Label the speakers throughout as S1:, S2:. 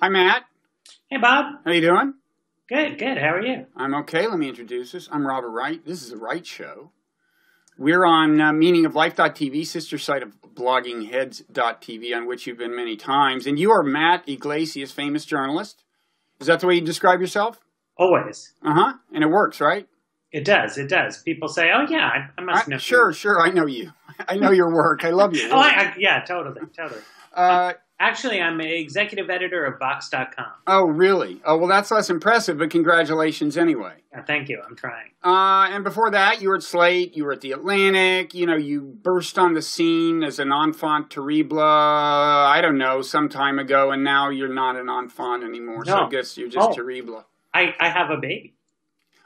S1: Hi, Matt.
S2: Hey, Bob.
S1: How you doing?
S2: Good, good. How are you?
S1: I'm okay. Let me introduce us. I'm Robert Wright. This is the Wright Show. We're on uh, meaningoflife.tv, sister site of bloggingheads.tv, on which you've been many times. And you are Matt Yglesias, famous journalist. Is that the way you describe yourself?
S2: Always.
S1: Uh huh. And it works, right?
S2: It does. It does. People say, "Oh yeah, I, I must
S1: I,
S2: know."
S1: sure,
S2: you."
S1: sure. I know you. I know your work. I love you.
S2: Oh. I, yeah, totally, totally.
S1: Uh,
S2: Actually, I'm an executive editor of Vox.com.
S1: oh, really? Oh, well, that's less impressive, but congratulations anyway.
S2: Yeah, thank you. I'm trying.
S1: Uh, and before that, you were at Slate, you were at The Atlantic, you know, you burst on the scene as an enfant terrible, I don't know, some time ago, and now you're not an enfant anymore, so I guess you're just
S2: Oh.
S1: terrible.
S2: I, I have a baby.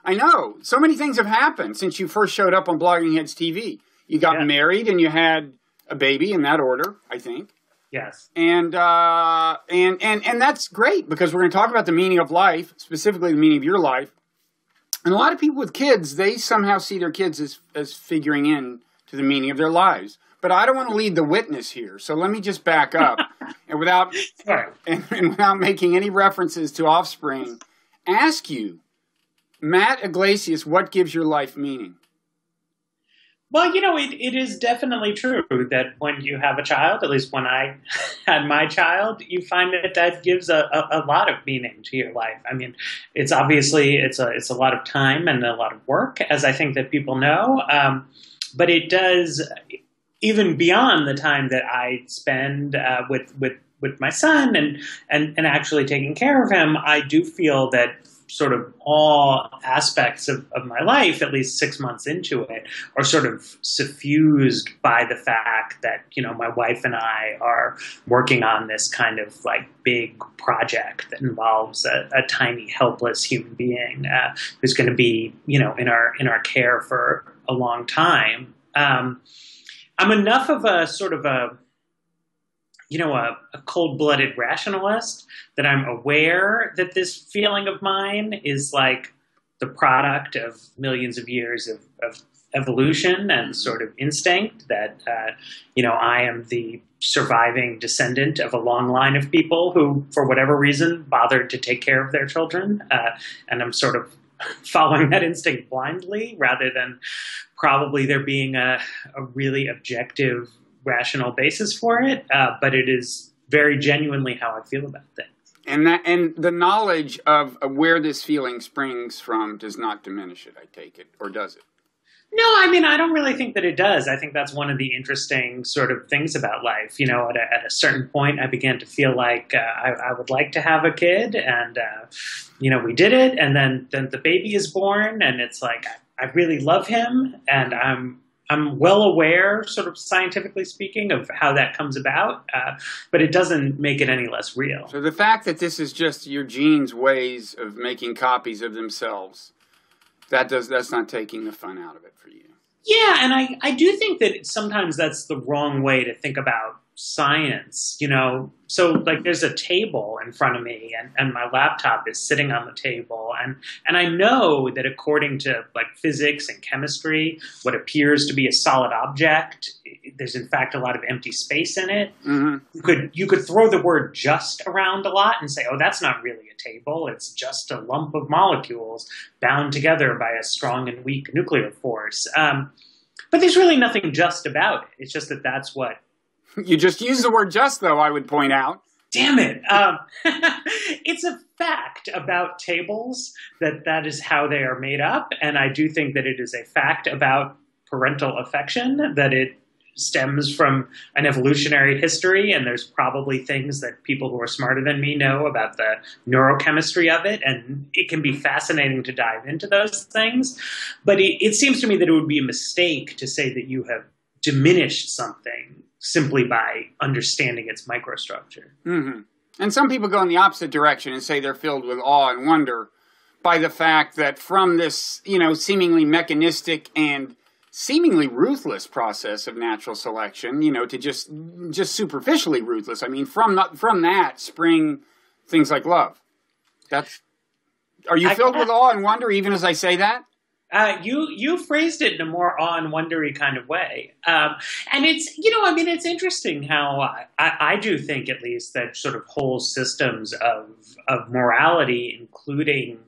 S1: I know. So many things have happened since you first showed up on Blogging Heads TV. You got
S2: Yeah.
S1: married and you had a baby in that order, I think.
S2: Yes.
S1: And uh, and and and that's great because we're going to talk about the meaning of life, specifically the meaning of your life. And a lot of people with kids, they somehow see their kids as as figuring in to the meaning of their lives. But I don't want to lead the witness here, so let me just back up and without and, and without making any references to offspring, ask you, Matt Yglesias, what gives your life meaning?
S2: Well, you know, it, it is definitely true that when you have a child, at least when I had my child, you find that that gives a, a, a lot of meaning to your life. I mean, it's obviously it's a it's a lot of time and a lot of work, as I think that people know. Um, but it does even beyond the time that I spend uh, with with with my son and and and actually taking care of him. I do feel that sort of all aspects of, of my life, at least six months into it, are sort of suffused by the fact that, you know, my wife and I are working on this kind of like big project that involves a, a tiny, helpless human being uh, who's going to be, you know, in our in our care for a long time. Um, I'm enough of a sort of a you know, a, a cold blooded rationalist, that I'm aware that this feeling of mine is like the product of millions of years of, of evolution and sort of instinct, that, uh, you know, I am the surviving descendant of a long line of people who, for whatever reason, bothered to take care of their children. Uh, and I'm sort of following that instinct blindly rather than probably there being a, a really objective rational basis for it, uh, but it is very genuinely how I feel about things.
S1: And that and the knowledge of where this feeling springs from does not diminish it. I take it, or does it?
S2: No, I mean, I don't really think that it does. I think that's one of the interesting sort of things about life. You know, at a, at a certain point, I began to feel like uh, I, I would like to have a kid, and uh, you know, we did it, and then then the baby is born, and it's like I, I really love him, and I'm I'm well aware, sort of scientifically speaking, of how that comes about, uh, but it doesn't make it any less real.
S1: So the fact that this is just your genes' ways of making copies of themselves, that does that's not taking the fun out of it for you.
S2: Yeah, and I, I do think that sometimes that's the wrong way to think about science, you know. So like there's a table in front of me and, and my laptop is sitting on the table and and I know that according to like physics and chemistry, what appears to be a solid object, there's in fact a lot of empty space in it.
S1: hmm
S2: You could you could throw the word just around a lot and say, oh, that's not really a table. It's just a lump of molecules bound together by a strong and weak nuclear force. Um, but there's really nothing just about it. It's just that that's what.
S1: You just use the word "just," though. I would point out.
S2: Damn it! Um, it's a fact about tables that that is how they are made up, and I do think that it is a fact about parental affection that it stems from an evolutionary history, and there's probably things that people who are smarter than me know about the neurochemistry of it, and it can be fascinating to dive into those things. But it, it seems to me that it would be a mistake to say that you have diminished something simply by understanding its microstructure.
S1: hmm And some people go in the opposite direction and say they're filled with awe and wonder by the fact that from this, you know, seemingly mechanistic and seemingly ruthless process of natural selection, you know, to just just superficially ruthless. I mean, from that, from that spring things like love. That's are you
S2: I-
S1: filled with awe and wonder even as I say that?
S2: Uh, you you phrased it in a more awe and wondery kind of way, um, and it's you know I mean it's interesting how I, I, do think at least that sort of whole systems of of morality, including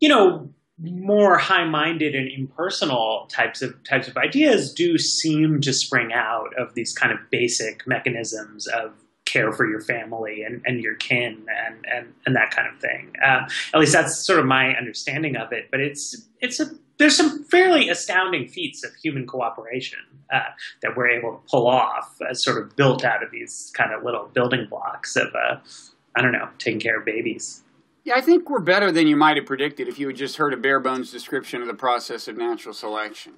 S2: you know more high-minded and impersonal types of types of ideas, do seem to spring out of these kind of basic mechanisms of care for your family and, and your kin and, and, and that kind of thing. Uh, at least that's sort of my understanding of it. But it's it's a there's some fairly astounding feats of human cooperation uh, that we're able to pull off, as sort of built out of these kind of little building blocks of uh, I don't know taking care of babies.
S1: Yeah, I think we're better than you might have predicted if you had just heard a bare bones description of the process of natural selection.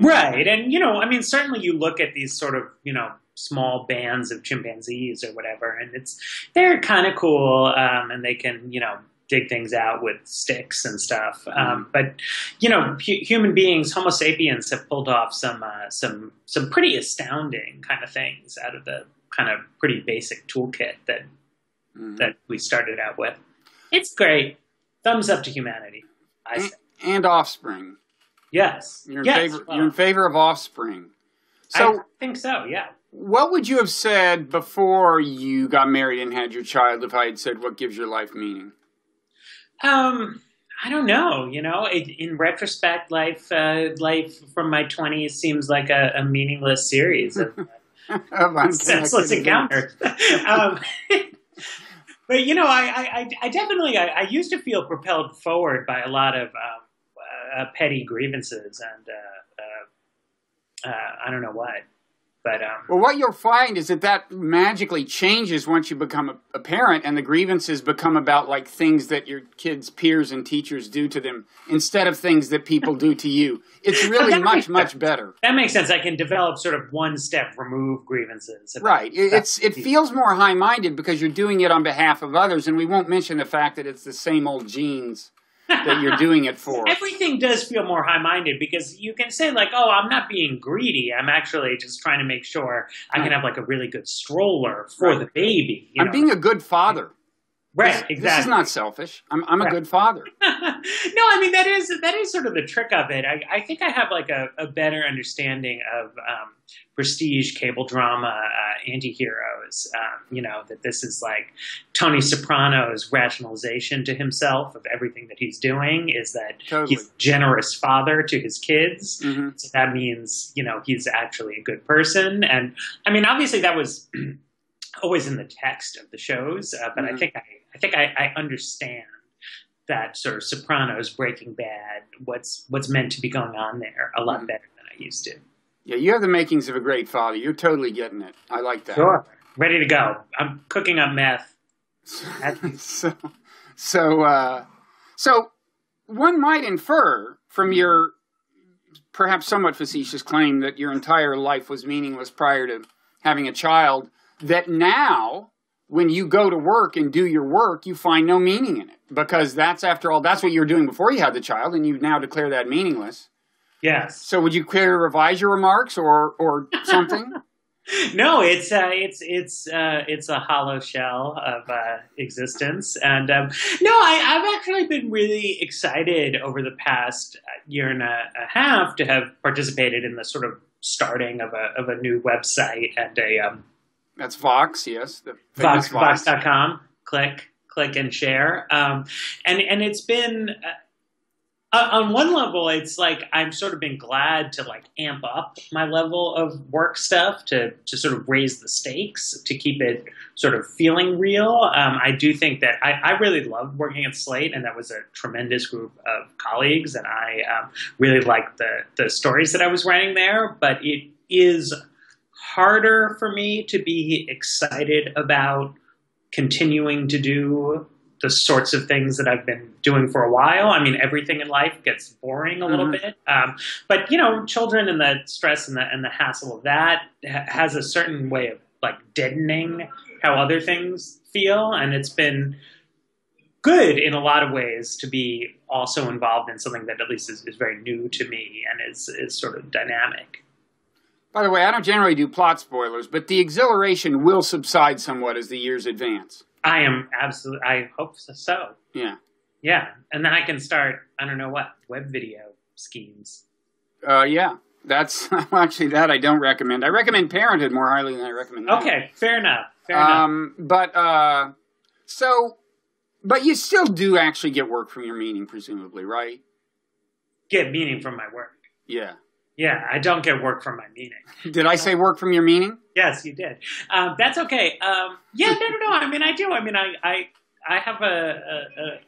S2: Right. And, you know, I mean, certainly you look at these sort of, you know, small bands of chimpanzees or whatever, and it's they're kind of cool, um, and they can you know dig things out with sticks and stuff. Um, mm-hmm. but you know, hu- human beings, Homo sapiens, have pulled off some uh, some some pretty astounding kind of things out of the kind of pretty basic toolkit that mm-hmm. that we started out with. It's great. Thumbs up to humanity.
S1: And, and, offspring.
S2: Yes.
S1: You're in
S2: yes.
S1: favor. Well, you're in favor of offspring. So
S2: I think so. Yeah.
S1: What would you have said before you got married and had your child if I had said, What gives your life meaning?
S2: Um, I don't know. You know, it, in retrospect, life uh, life from my twenties seems like a, a, meaningless series of, of senseless encounters. um, but you know, I, I, I definitely I, I, used to feel propelled forward by a lot of um, uh, petty grievances and uh, uh, uh I don't know what. But um,
S1: well, what you'll find is that that magically changes once you become a, a, parent, and the grievances become about like things that your kids' peers and teachers do to them instead of things that people do to you. It's really much much better.
S2: That makes sense. I can develop sort of one step remove grievances.
S1: Right. It's it feels more high minded because you're doing it on behalf of others, and we won't mention the fact that it's the same old genes that you're doing it for.
S2: Everything does feel more high minded because you can say, like, oh, I'm not being greedy. I'm actually just trying to make sure I can have like a really good stroller for right. the baby.
S1: I'm know? being a good father.
S2: Right,
S1: this,
S2: exactly.
S1: This is not selfish. I'm, I'm right. a good father. no,
S2: I mean that is that is sort of the trick of it. I, I think I have like a, a better understanding of um, prestige cable drama uh, anti-heroes. Um, you know that this is like Tony Soprano's rationalization to himself of everything that he's doing is that totally. he's a generous father to his kids. Mm-hmm. So that means you know he's actually a good person. And I mean, obviously that was. always in the text of the shows, uh, but mm-hmm. I think I, I think I, I understand that sort of Sopranos, Breaking Bad, what's what's meant to be going on there a lot mm-hmm. better than I used to.
S1: Yeah, you have the makings of a great father. You're totally getting it. I like that.
S2: Sure, ready to go. I'm cooking up meth.
S1: so, so, uh, so one might infer from your perhaps somewhat facetious claim that your entire life was meaningless prior to having a child that now when you go to work and do your work, you find no meaning in it because that's after all that's what you were doing before you had the child, and you now declare that meaningless.
S2: Yes.
S1: So would you care to revise your remarks or or something?
S2: no, it's uh, it's it's uh, it's a hollow shell of uh, existence, and um, no, I, have actually been really excited over the past year and a, a half to have participated in the sort of starting of a of a new website and a um,
S1: that's Vox, yes. The
S2: Vox, Vox. Vox.com. Click, click and share. Um, and, and it's been, uh, on one level, it's like I've sort of been glad to like amp up my level of work stuff to, to sort of raise the stakes, to keep it sort of feeling real. Um, I do think that I, I really loved working at Slate, and that was a tremendous group of colleagues, and I um, really liked the, the stories that I was writing there, but it is harder for me to be excited about continuing to do the sorts of things that I've been doing for a while. I mean, everything in life gets boring a little mm-hmm. bit, um, but you know, children and the stress and the and the hassle of that ha- has a certain way of like deadening how other things feel, and it's been good in a lot of ways to be also involved in something that at least is, is very new to me and is is sort of dynamic.
S1: By the way, I don't generally do plot spoilers, but the exhilaration will subside somewhat as the years advance.
S2: I am absolutely. I hope so.
S1: Yeah.
S2: Yeah, and then I can start. I don't know what web video schemes.
S1: Uh, yeah, that's actually that I don't recommend. I recommend Parenthood more highly than I recommend. That.
S2: Okay, fair enough. Fair
S1: um, enough. But uh, so, but you still do actually get work from your meaning, presumably, right?
S2: Get meaning from my work.
S1: Yeah.
S2: Yeah, I don't get work from my meaning.
S1: Did I say work from your meaning?
S2: Yes, you did. Um, that's okay. Um, yeah, no, no, no. I mean, I do. I mean, I, I, I have a,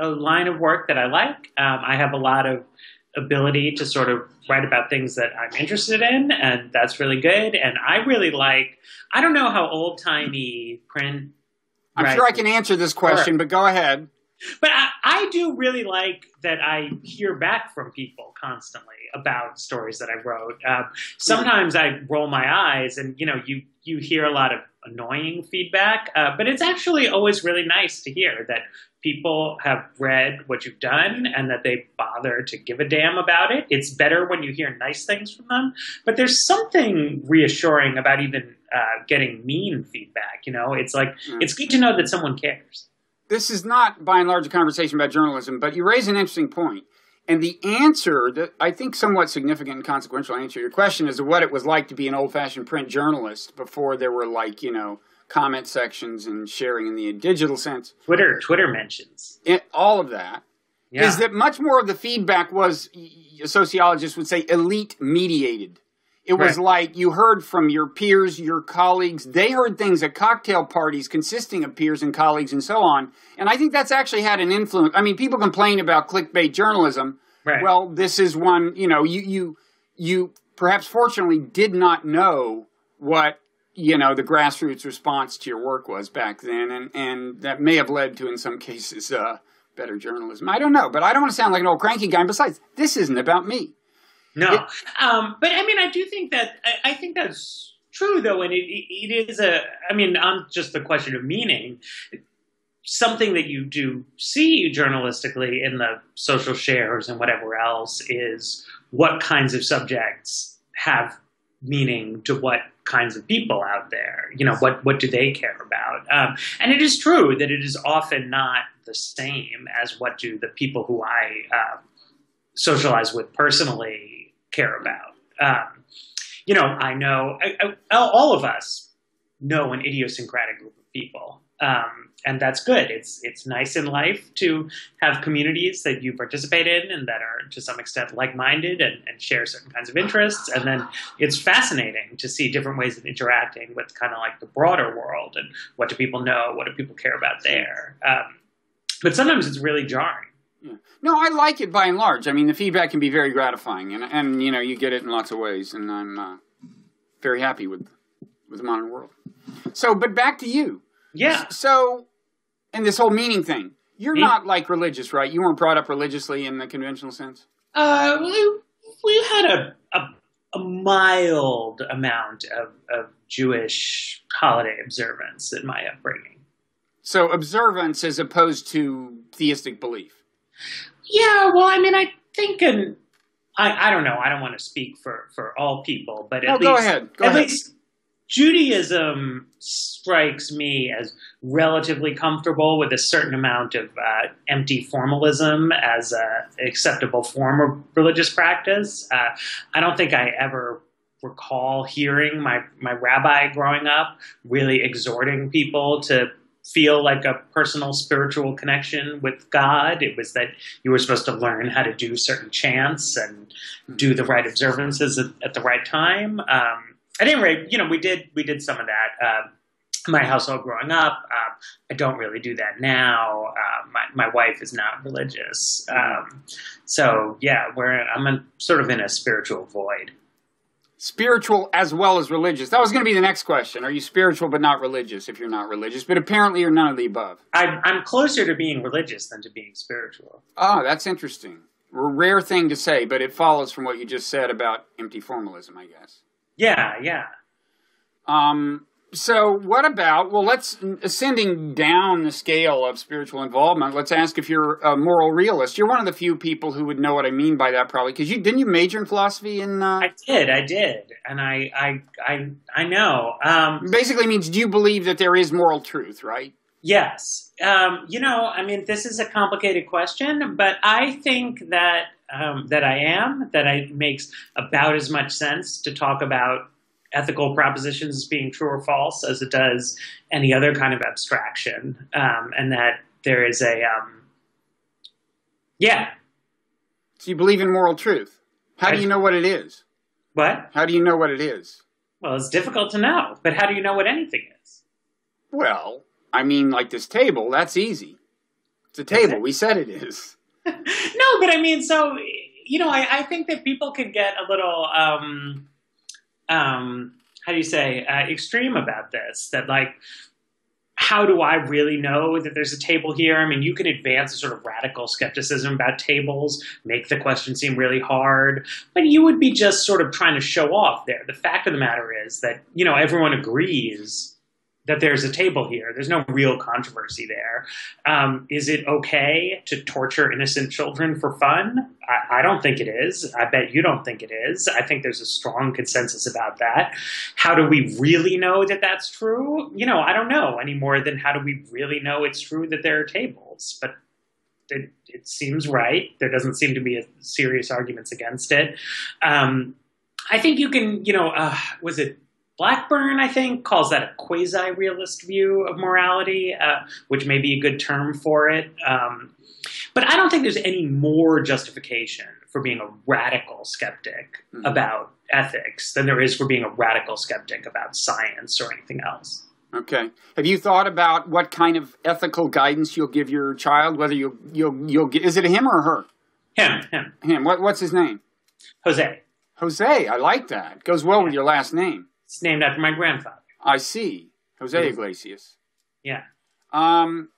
S2: a, a line of work that I like. Um, I have a lot of ability to sort of write about things that I'm interested in, and that's really good. And I really like. I don't know how old timey print.
S1: I'm sure I can answer this question, but go ahead.
S2: But I, I do really like that I hear back from people constantly about stories that I wrote. Um, sometimes I roll my eyes, and you know, you you hear a lot of annoying feedback, uh, but it's actually always really nice to hear that people have read what you've done and that they bother to give a damn about it. It's better when you hear nice things from them, but there's something reassuring about even uh, getting mean feedback. You know, it's like mm. it's good to know that someone cares
S1: this is not by and large a conversation about journalism, but you raise an interesting point. And the answer, that I think somewhat significant and consequential answer to your question is what it was like to be an old fashioned print journalist before there were like, you know, comment sections and sharing in the digital sense.
S2: Twitter, Twitter mentions.
S1: It, all of that yeah. is that much more of the feedback was, sociologists would say, elite mediated. It was right. like you heard from your peers, your colleagues. They heard things at cocktail parties consisting of peers and colleagues and so on. And I think that's actually had an influence. I mean, people complain about clickbait journalism.
S2: Right.
S1: Well, this is one, you know, you, you, you perhaps fortunately did not know what, you know, the grassroots response to your work was back then. And, and that may have led to, in some cases, uh, better journalism. I don't know, but I don't want to sound like an old cranky guy. And besides, this isn't about me.
S2: No, um, but I mean, I do think that I, I think that's true, though, and it, it is a. I mean, on just the question of meaning, something that you do see journalistically in the social shares and whatever else is what kinds of subjects have meaning to what kinds of people out there. You know, what what do they care about? Um, and it is true that it is often not the same as what do the people who I uh, socialize with personally care about. Um, you know, I know I, I, all of us know an idiosyncratic group of people, um, and that's good. It's it's nice in life to have communities that you participate in and that are to some extent like-minded and, and share certain kinds of interests. And then it's fascinating to see different ways of interacting with kind of like the broader world and what do people know, what do people care about there. Um, but sometimes it's really jarring
S1: yeah. No, I like it by and large. I mean, the feedback can be very gratifying, and and you know you get it in lots of ways, and I'm uh, very happy with with the modern world. So, but back to you.
S2: Yeah.
S1: So, and this whole meaning thing, you're not like religious, right? You weren't brought up religiously in the conventional sense.
S2: Uh, we we had a a, a mild amount of, of Jewish holiday observance in my upbringing.
S1: So observance as opposed to theistic belief.
S2: Yeah, well, I mean, I think, and I, I don't know, I don't want to speak for, for all people, but at
S1: no,
S2: least,
S1: go ahead. Go
S2: at
S1: ahead.
S2: least Judaism strikes me as relatively comfortable with a certain amount of uh, empty formalism as an acceptable form of religious practice. Uh, I don't think I ever recall hearing my, my rabbi growing up really exhorting people to feel like a personal spiritual connection with God. It was that you were supposed to learn how to do certain chants and do the right observances at, at the right time. Um, at any rate, you know, we did we did some of that. Uh, my household growing up, uh, I don't really do that now. Uh, my, my wife is not religious, um, so yeah, we're I'm a, sort of in a spiritual void
S1: spiritual as well as religious. That was going to be the next question. Are you spiritual but not religious if you're not religious? But apparently you're none of the above.
S2: I'm, I'm closer to being religious than to being spiritual.
S1: Oh, that's interesting. A rare thing to say, but it follows from what you just said about empty formalism, I guess.
S2: Yeah, yeah.
S1: Um, so what about well let's ascending down the scale of spiritual involvement let's ask if you're a moral realist. You're one of the few people who would know what i mean by that probably because you didn't you major in philosophy in uh...
S2: i did i did. And i i i, I know. Um,
S1: basically means do you believe that there is moral truth right?
S2: Yes. Um, you know, I mean, this is a complicated question, but I think that um, that I am that it makes about as much sense to talk about ethical propositions as being true or false as it does any other kind of abstraction, um, and that there is a um, yeah.
S1: So you believe in moral truth. How do you know what it is?
S2: What?
S1: How do you know what it is?
S2: Well, it's difficult to know, but how do you know what anything is?
S1: Well, I mean, like this table, that's easy. It's a table. We said it is.
S2: no, but I mean, so you know, I, I think that people can get a little, um, um, how do you say, uh, extreme about this. That like, how do I really know that there's a table here? I mean, you can advance a sort of radical skepticism about tables, make the question seem really hard, but you would be just sort of trying to show off there. The fact of the matter is that, you know, everyone agrees that there's a table here. There's no real controversy there. Um, is it okay to torture innocent children for fun? I, I, don't think it is. I bet you don't think it is. I think there's a strong consensus about that. How do we really know that that's true? You know, I don't know any more than how do we really know it's true that there are tables. But it, it seems right. There doesn't seem to be a serious arguments against it. Um, I think you can, you know, uh, was it Blackburn, I think, calls that a quasi realist view of morality, uh, which may be a good term for it. Um, but I don't think there's any more justification for being a radical skeptic mm-hmm. about ethics than there is for being a radical skeptic about science or anything else.
S1: Okay. Have you thought about what kind of ethical guidance you'll give your child? Whether you'll you'll you'll get, is it him or her?
S2: Him. Him.
S1: Him. What what's his name?
S2: Jose.
S1: Jose. I like that. Goes well with your last name.
S2: It's named after my grandfather.
S1: I see, Jose. Yglesias.
S2: Yeah.
S1: Um,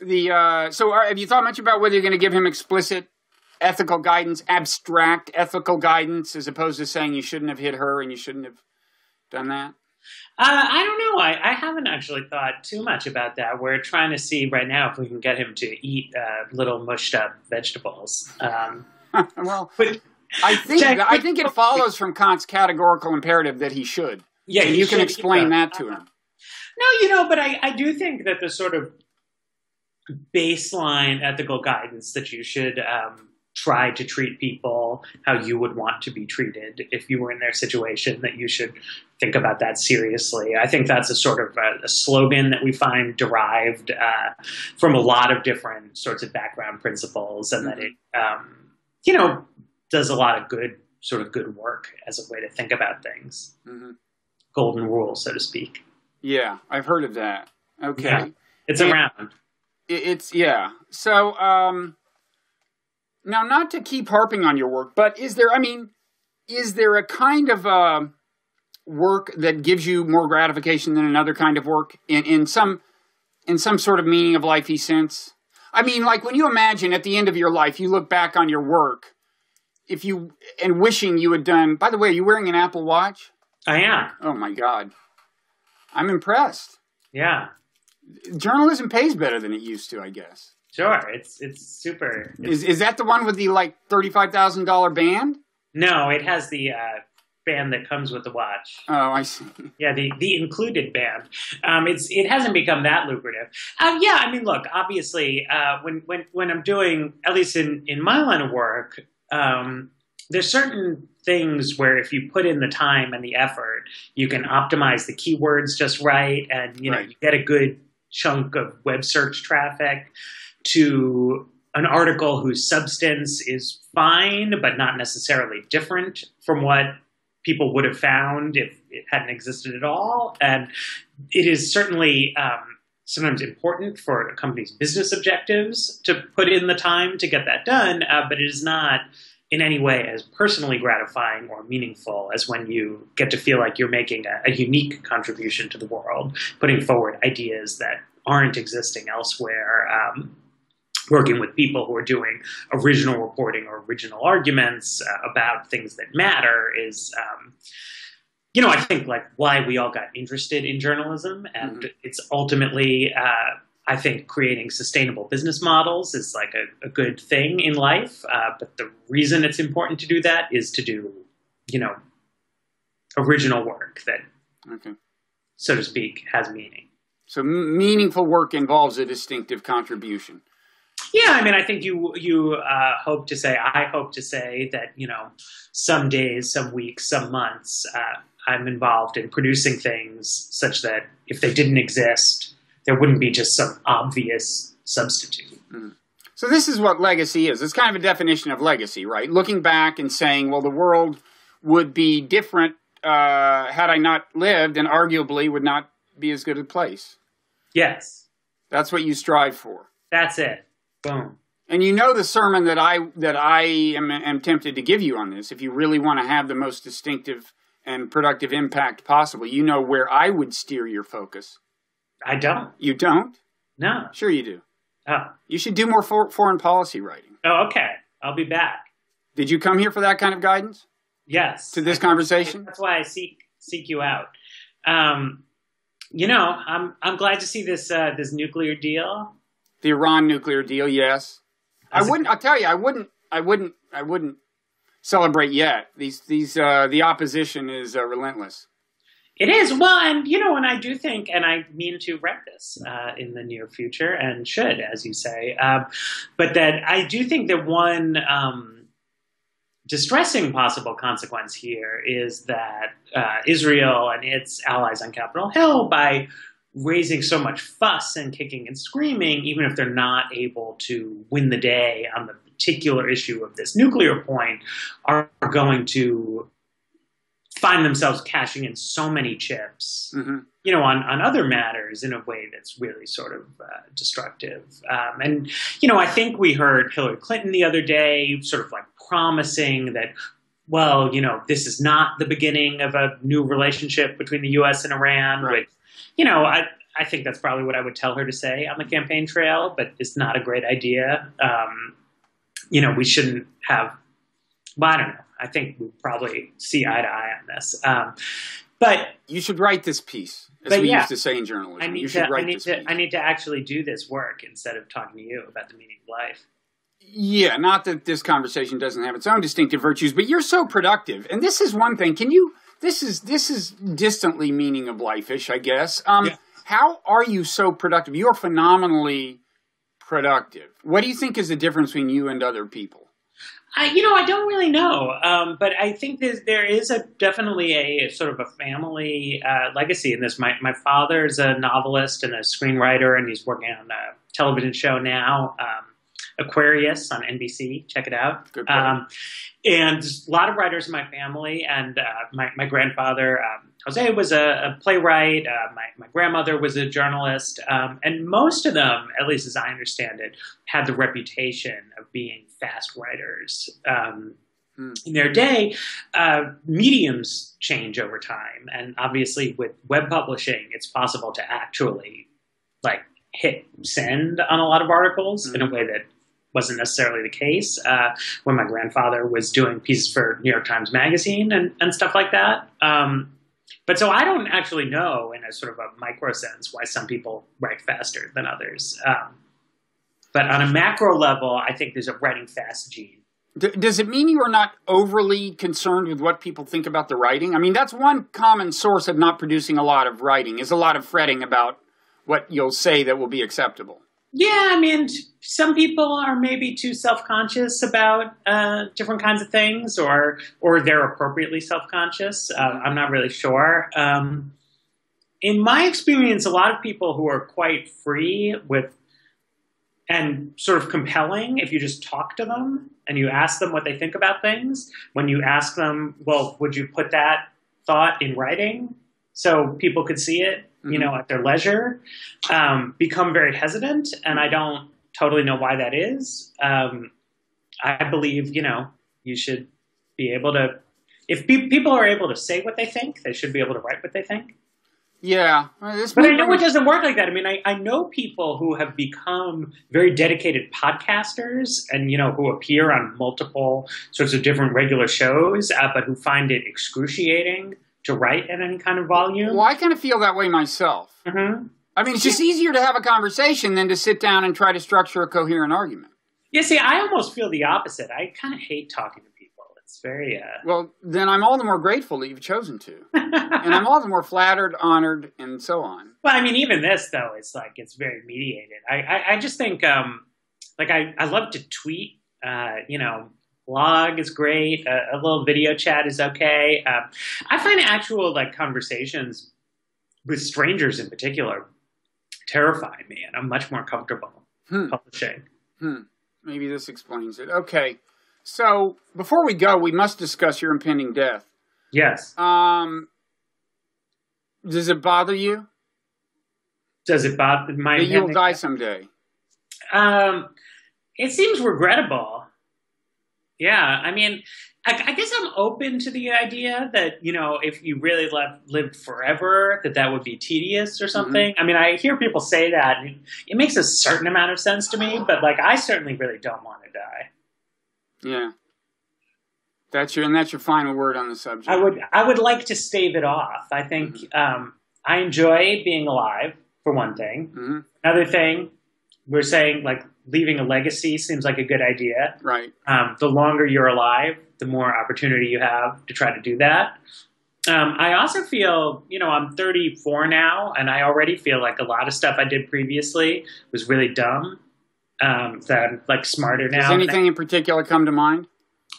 S1: the uh, so are, have you thought much about whether you're going to give him explicit ethical guidance, abstract ethical guidance, as opposed to saying you shouldn't have hit her and you shouldn't have done that?
S2: Uh, I don't know. I, I haven't actually thought too much about that. We're trying to see right now if we can get him to eat uh, little mushed up vegetables. Um,
S1: well, but I think I think it follows from Kant's categorical imperative that he should. Yeah, and you can explain that to him.
S2: No, you know, but I, I do think that the sort of baseline ethical guidance that you should um, try to treat people how you would want to be treated if you were in their situation, that you should think about that seriously. I think that's a sort of a, a slogan that we find derived uh, from a lot of different sorts of background principles, and that it, um, you know, does a lot of good sort of good work as a way to think about things. Mm-hmm. Golden rule, so to speak.
S1: Yeah, I've heard of that. Okay, yeah,
S2: it's and around.
S1: It's yeah. So um, now, not to keep harping on your work, but is there? I mean, is there a kind of uh, work that gives you more gratification than another kind of work in in some in some sort of meaning of lifey sense? I mean, like when you imagine at the end of your life, you look back on your work if you and wishing you had done. By the way, are you wearing an Apple Watch?
S2: I am.
S1: Oh my God, I'm impressed.
S2: Yeah,
S1: journalism pays better than it used to. I guess.
S2: Sure, it's it's super.
S1: It's, is is that the one with the like thirty five thousand dollar band?
S2: No, it has the uh, band that comes with the watch.
S1: Oh, I see.
S2: Yeah, the the included band. Um, it's it hasn't become that lucrative. Um, yeah, I mean, look, obviously, uh, when when when I'm doing at least in in my line of work, um, there's certain things where if you put in the time and the effort, you can optimize the keywords just right, and you know right. you get a good chunk of web search traffic to an article whose substance is fine but not necessarily different from what people would have found if it hadn't existed at all. And it is certainly um, sometimes important for a company's business objectives to put in the time to get that done, uh, but it is not in any way as personally gratifying or meaningful as when you get to feel like you're making a, a unique contribution to the world, putting forward ideas that aren't existing elsewhere. Um, working with people who are doing original reporting or original arguments uh, about things that matter is um, you know, I think like why we all got interested in journalism, and mm-hmm. it's ultimately, uh, I think, creating sustainable business models is like a, a good thing in life. Uh, but the reason it's important to do that is to do, you know, original work that, okay. so to speak, has meaning.
S1: So m- meaningful work involves a distinctive contribution.
S2: Yeah, I mean, I think you you uh, hope to say, I hope to say that you know, some days, some weeks, some months, uh, I'm involved in producing things such that if they didn't exist, there wouldn't be just some obvious substitute.
S1: Mm. So this is what legacy is. It's kind of a definition of legacy, right? Looking back and saying, well, the world would be different uh, had I not lived, and arguably would not be as good a place.
S2: Yes,
S1: that's what you strive for.
S2: That's it. Boom.
S1: And you know the sermon that I that I am, am tempted to give you on this. If you really want to have the most distinctive and productive impact possible, you know where I would steer your focus.
S2: I don't.
S1: You don't?
S2: No.
S1: Sure, you do.
S2: Oh.
S1: You should do more for, foreign policy writing.
S2: Oh, okay. I'll be back.
S1: Did you come here for that kind of guidance?
S2: Yes.
S1: To this conversation?
S2: That's why I seek seek you out. Um, you know, I'm I'm glad to see this uh, this nuclear deal.
S1: The Iran nuclear deal, yes. As I wouldn't. I'll tell you, I wouldn't. I wouldn't. I wouldn't celebrate yet. These these uh, the opposition is uh, relentless.
S2: It is well, and you know, and I do think, and I mean to write this uh, in the near future, and should, as you say, um, but that I do think that one um, distressing possible consequence here is that uh, Israel and its allies on Capitol Hill, by raising so much fuss and kicking and screaming, even if they're not able to win the day on the particular issue of this nuclear point, are going to find themselves cashing in so many chips, mm-hmm. you know, on, on other matters in a way that's really sort of uh, destructive. Um, and, you know, I think we heard Hillary Clinton the other day sort of like promising that, well, you know, this is not the beginning of a new relationship between the U.S. and Iran. Right. Which, you know, I, I think that's probably what I would tell her to say on the campaign trail, but it's not a great idea. Um, you know, we shouldn't have, well, I don't know I think we probably see eye to eye on this. Um, but
S1: you should write this piece, as we yeah, used to say in journalism. I need you should
S2: to, I need to. I need to actually do this work instead of talking to you about the meaning of life.
S1: Yeah, not that this conversation doesn't have its own distinctive virtues, but you're so productive, and this is one thing. Can you? This is this is distantly meaning of life-ish, I guess. Um, yeah. How are you so productive? You are phenomenally productive. What do you think is the difference between you and other people?
S2: I, you know, I don't really know, um, but I think there is a definitely a, a sort of a family uh, legacy in this. My my father is a novelist and a screenwriter, and he's working on a television show now, um, Aquarius on NBC. Check it out.
S1: Good um,
S2: and a lot of writers in my family, and uh, my my grandfather. Um, Jose was a, a playwright. Uh, my, my grandmother was a journalist. Um, and most of them, at least as I understand it, had the reputation of being fast writers. Um, hmm. in their day, uh, mediums change over time, and obviously with web publishing, it's possible to actually like hit send on a lot of articles mm-hmm. in a hmm. way that wasn't necessarily the case uh, when my grandfather was doing pieces for New York Times Magazine and, and stuff like that. Um, but so I don't actually know in a sort of a micro sense why some people write faster than others. Um, but on a macro level, I think there's a writing fast gene.
S1: Does it mean you are not overly concerned with what people think about the writing? I mean, that's one common source of not producing a lot of writing is a lot of fretting about what you'll say that will be acceptable.
S2: Yeah, I mean, some people are maybe too self-conscious about uh, different kinds of things, or or they're appropriately self-conscious. Uh, I'm not really sure. Um, in my experience, a lot of people who are quite free with and sort of compelling if you just talk to them and you ask them what they think about things. When you ask them, well, would you put that thought in writing so people could see it, mm-hmm. you know, at their leisure, um, become very hesitant. And I don't totally know why that is. Um, I believe, you know, you should be able to, if pe- people are able to say what they think, they should be able to write what they think.
S1: Yeah.
S2: but I know it doesn't work like that. I mean, I, I know people who have become very dedicated podcasters and, you know, who appear on multiple sorts of different regular shows, uh, but who find it excruciating to write at any kind of volume.
S1: Well, I kind of feel that way myself.
S2: Mm-hmm.
S1: I mean, it's just easier to have a conversation than to sit down and try to structure a coherent argument.
S2: Yeah, see, I almost feel the opposite. I kind of hate talking to people. It's very. Uh...
S1: Well, then I'm all the more grateful that you've chosen to, and I'm all the more flattered, honored, and so on.
S2: Well, I mean, even this though, it's like it's very mediated. I I, I just think, um, like I I love to tweet. Uh, you know, blog is great. A, a little video chat is okay. Uh, I find actual like conversations with strangers in particular terrify me, and I'm much more comfortable
S1: Hmm.
S2: publishing.
S1: Hmm. Maybe this explains it. Okay. So before we go, we must discuss your impending death.
S2: Yes.
S1: Um, does it bother you
S2: Does it bother my?
S1: that you'll die someday?
S2: Um, it seems regrettable. Yeah, I mean, I, I guess I'm open to the idea that you know, if you really lived, lived forever, that that would be tedious or something. I mean, I hear people say that, and it makes a certain amount of sense to me. But like, I certainly really don't want to die.
S1: Yeah. That's your and that's your final word on the subject.
S2: I would, I would like to stave it off. I think um, I enjoy being alive for one thing.
S1: hmm
S2: Another thing, we're saying like leaving a legacy seems like a good idea.
S1: Right.
S2: um, the longer you're alive, the more opportunity you have to try to do that. Um, I also feel, you know, I'm 34 now, and I already feel like a lot of stuff I did previously was really dumb. Um, that I'm like smarter now.
S1: Does anything in particular come to mind?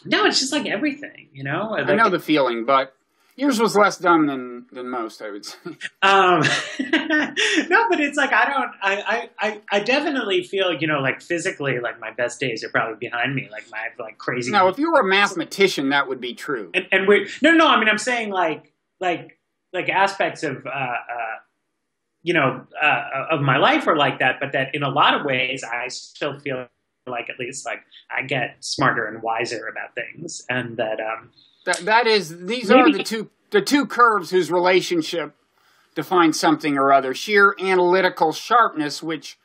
S2: no, it's just like everything, you know.
S1: I know the feeling, but yours was less dumb than than most. I would say.
S2: Um, no, but it's like I don't. I, I, I, definitely feel, you know, like physically, like my best days are probably behind me. Like my like crazy.
S1: Now, if you were a mathematician, that would be true.
S2: and and we no no I mean I'm saying like like like aspects of uh, uh you know uh, of my life are like that, but that in a lot of ways I still feel like at least like I get smarter and wiser about things, and that um
S1: That that is these are the two the two curves whose relationship defines something or other. Sheer analytical sharpness, which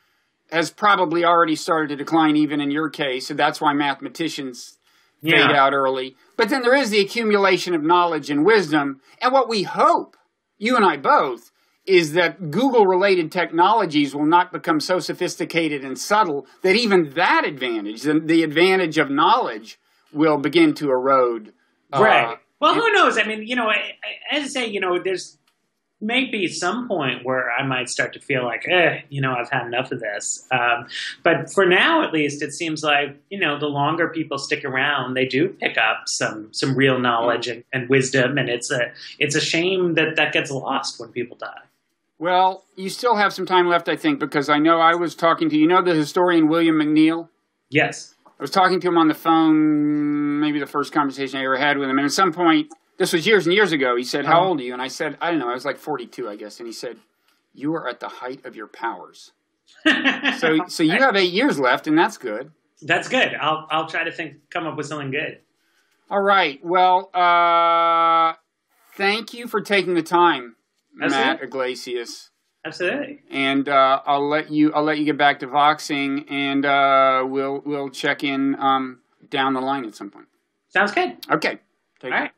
S1: has probably already started to decline even in your case, and that's why mathematicians fade out early. But then there is the accumulation of knowledge and wisdom, and what we hope, you and I both, is that Google related technologies will not become so sophisticated and subtle that even that advantage, the, the advantage of knowledge, will begin to erode. Uh,
S2: right. Well, who knows? I mean, you know, I, I, as I say, you know, there's maybe some point where I might start to feel like, eh, you know, I've had enough of this. Um, but for now, at least, it seems like you know, the longer people stick around, they do pick up some some real knowledge and, and wisdom, and it's a it's a shame that that gets lost when people die.
S1: Well, you still have some time left, I think, because I know I was talking to you know the historian William McNeill.
S2: Yes.
S1: Was talking to him on the phone, maybe the first conversation I ever had with him, and at some point, this was years and years ago. He said, "How
S2: Uh-huh.
S1: old are you?" And I said, "I don't know. I was like 42, I guess." And he said, "You are at the height of your powers." So, so you have eight years left, and that's good.
S2: That's good. I'll I'll try to think come up with something good.
S1: All right. Well, uh, thank you for taking the time,
S2: That's
S1: Matt
S2: it.
S1: Yglesias.
S2: Absolutely.
S1: and uh, I'll let you I'll let you get back to voxing, and uh, we'll we'll check in um, down the line at some point.
S2: Sounds good.
S1: Okay, take
S2: All right.